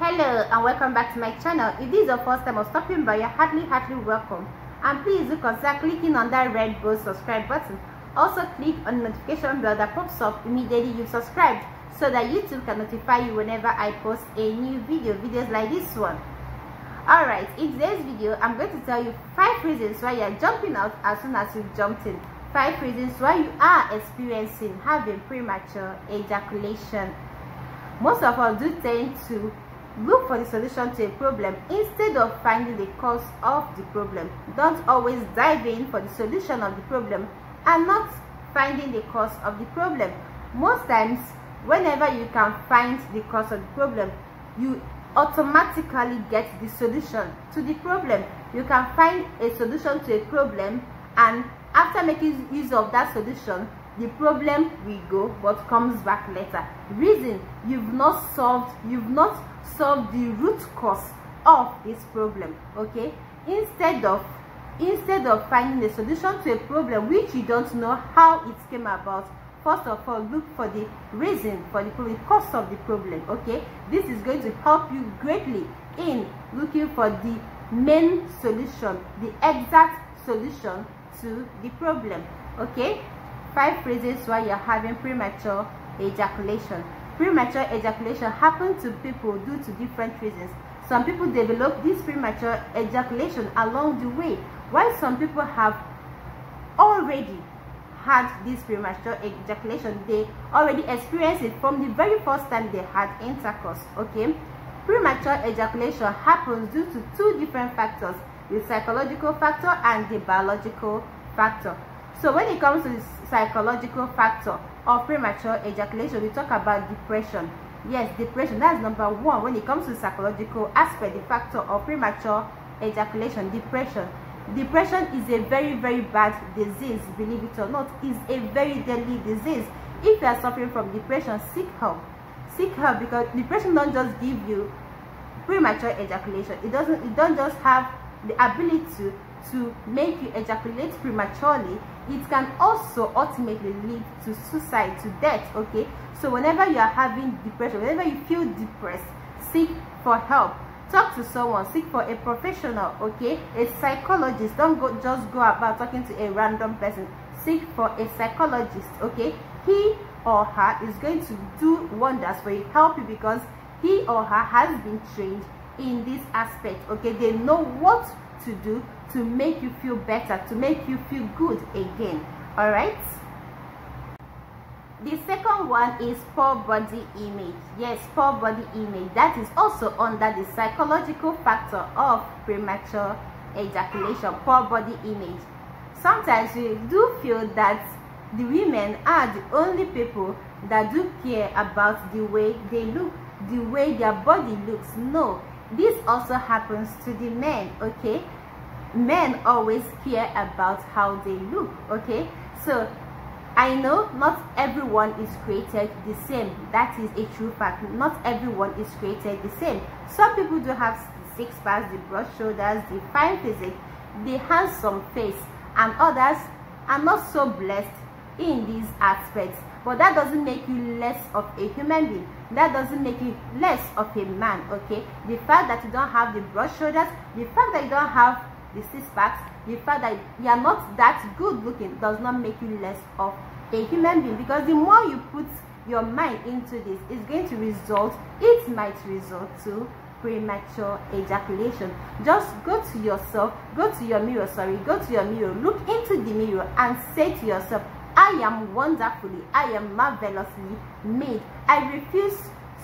hello and welcome back to my channel. If this is your first time of stopping by you're heartily heartily welcome. And please do consider clicking on that red bold subscribe button. Also click on the notification bell that pops up immediately you've subscribed so that youtube can notify you whenever i post a new video videos like this one. All right in today's video i'm going to tell you five reasons why you're jumping out as soon as you've jumped in. Five reasons why you are experiencing having premature ejaculation. Most of us do tend to look for the solution to a problem instead of finding the cause of the problem. Don't always dive in for the solution of the problem and not finding the cause of the problem. Most times whenever you can find the cause of the problem you automatically get the solution to the problem. You can find a solution to a problem and after making use of that solution the problem will go but comes back later. Reason you've not solved you've not solved the root cause of this problem okay? Instead of instead of finding a solution to a problem which you don't know how it came about first of all look for the reason for the problem cause of the problem okay? This is going to help you greatly in looking for the main solution the exact solution to the problem okay five reasons why you're having premature ejaculation. Premature ejaculation happens to people due to different reasons. Some people develop this premature ejaculation along the way while some people have already had this premature ejaculation. They already experienced it from the very first time they had intercourse okay? Premature ejaculation happens due to two different factors the psychological factor and the biological factor so when it comes to the psychological factor of premature ejaculation we talk about depression. Yes depression that's number one when it comes to psychological aspect the factor of premature ejaculation depression. Depression is a very very bad disease believe it or not. Is a very deadly disease. If you are suffering from depression seek help. Seek help because depression don't just give you premature ejaculation. It doesn't it don't just have the ability to make you ejaculate prematurely it can also ultimately lead to suicide to death okay? So whenever you are having depression whenever you feel depressed seek for help. Talk to someone seek for a professional okay? A psychologist don't go just go about talking to a random person. Seek for a psychologist okay? He or her is going to do wonders for you help you because he or her has been trained in this aspect okay? They know what to do to make you feel better to make you feel good again all right? The second one is poor body image. Yes poor body image. That is also under the psychological factor of premature ejaculation poor body image. Sometimes we do feel that the women are the only people that do care about the way they look the way their body looks. No this also happens to the men okay men always care about how they look okay so I know not everyone is created the same. That is a true fact. Not everyone is created the same. Some people do have six packs, the broad shoulders, the fine physique, the handsome face, and others are not so blessed in these aspects. But that doesn't make you less of a human being. That doesn't make you less of a man, okay? The fact that you don't have the broad shoulders, the fact that you don't have the six packs, the fact that you are not that good looking does not make you less of a human being because the more you put your mind into this it's going to result it might result to premature ejaculation just go to yourself go to your mirror sorry go to your mirror look into the mirror and say to yourself i am wonderfully i am marvelously made i refuse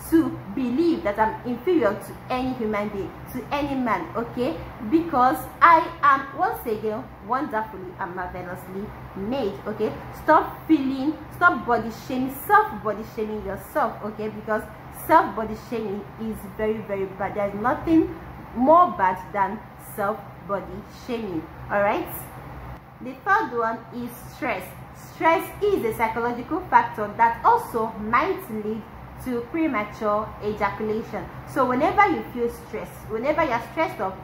to believe that I'm inferior to any human being, to any man, okay? Because I am, once again, wonderfully and marvelously made, okay? Stop feeling, stop body shaming, self-body shaming yourself, okay? Because self-body shaming is very, very bad. There's nothing more bad than self-body shaming, all right? The third one is stress. Stress is a psychological factor that also might lead to premature ejaculation. So whenever you feel stressed, whenever you're stressed up,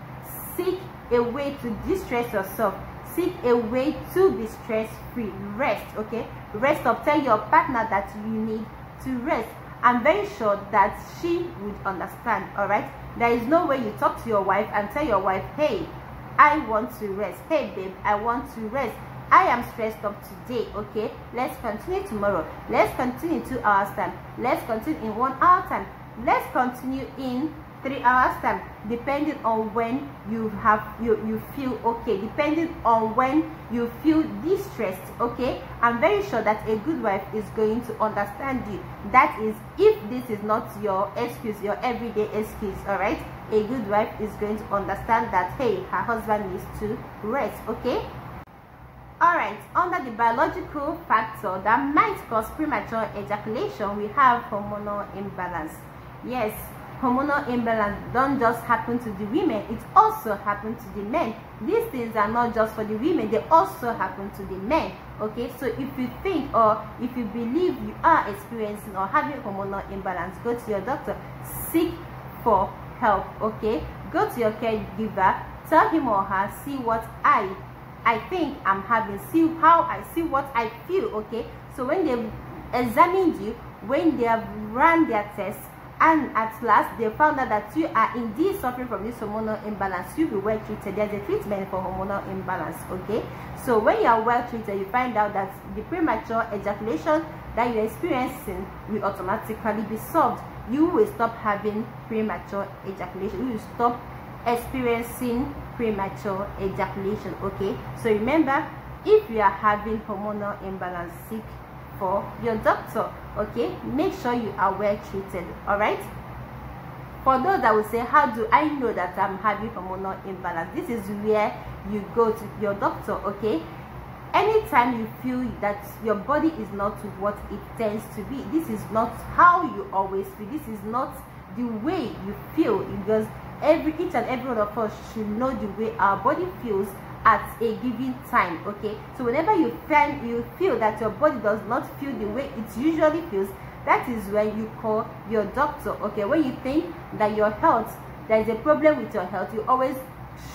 seek a way to distress yourself. Seek a way to be stress free. Rest, okay? Rest up. Tell your partner that you need to rest. i'm very sure that she would understand all right there is no way you talk to your wife and tell your wife hey i want to rest hey babe i want to rest i am stressed up today okay? Let's continue tomorrow. Let's continue two hours time. Let's continue in one hour time. Let's continue in three hours time depending on when you have you you feel okay. Depending on when you feel distressed okay? I'm very sure that a good wife is going to understand you. That is if this is not your excuse your everyday excuse all right? A good wife is going to understand that hey her husband needs to rest okay all right under the biological factor that might cause premature ejaculation we have hormonal imbalance. Yes hormonal imbalance don't just happen to the women it also happen to the men. These things are not just for the women they also happen to the men okay? So if you think or if you believe you are experiencing or having hormonal imbalance go to your doctor seek for help okay? Go to your caregiver tell him or her see what i i think i'm having see how i see what i feel okay? So when they examined you when they have run their tests and at last they found out that you are indeed suffering from this hormonal imbalance you'll be well treated. There's a treatment for hormonal imbalance okay? So when you are well treated you find out that the premature ejaculation that you're experiencing will automatically be solved. You will stop having premature ejaculation. You will stop experiencing premature ejaculation okay? So remember if you are having hormonal imbalance seek for your doctor okay? Make sure you are well treated all right for those that will say how do i know that i'm having hormonal imbalance? This is where you go to your doctor okay? Anytime you feel that your body is not what it tends to be this is not how you always feel. This is not the way you feel. Because every each and every one of us should know the way our body feels at a given time okay? So whenever you find you feel that your body does not feel the way it usually feels that is when you call your doctor okay? When you think that your health there is a problem with your health you always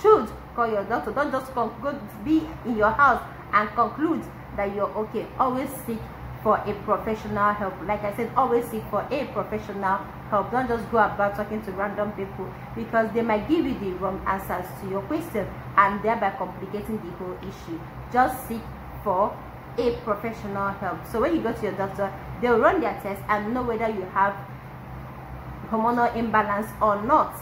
should call your doctor. Don't just go be in your house and conclude that you're okay. Always seek for a professional help. Like i said always seek for a professional help. Don't just go about talking to random people because they might give you the wrong answers to your question and thereby complicating the whole issue. Just seek for a professional help. So when you go to your doctor they'll run their test and know whether you have hormonal imbalance or not.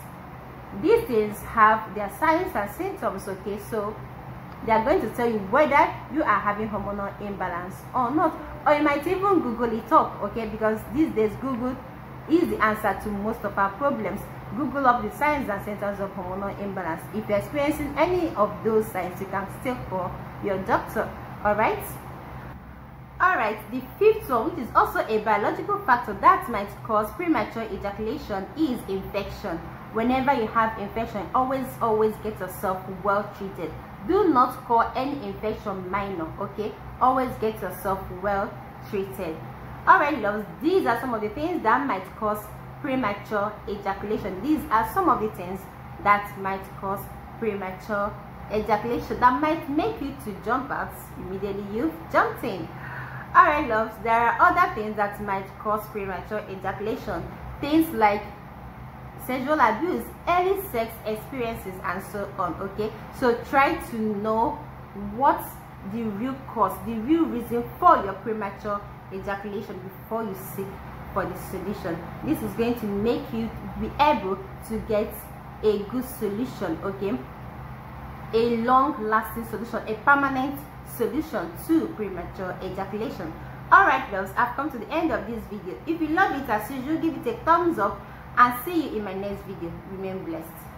These things have their signs and symptoms okay? So they are going to tell you whether you are having hormonal imbalance or not. Or you might even google it up okay? Because these days google is the answer to most of our problems. Google up the signs and symptoms of hormonal imbalance. If you're experiencing any of those signs you can still call your doctor all right? All right the fifth one which is also a biological factor that might cause premature ejaculation is infection. Whenever you have infection always always get yourself well treated do not call any infection minor okay? Always get yourself well treated. All right loves these are some of the things that might cause premature ejaculation. These are some of the things that might cause premature ejaculation that might make you to jump out immediately you've jumped in. All right loves there are other things that might cause premature ejaculation. Things like sexual abuse early sex experiences and so on okay? So try to know what the real cause the real reason for your premature ejaculation before you seek for the solution. This is going to make you be able to get a good solution okay? A long lasting solution a permanent solution to premature ejaculation. All right loves i've come to the end of this video. If you love it as usual give it a thumbs up and see you in my next video. Remain blessed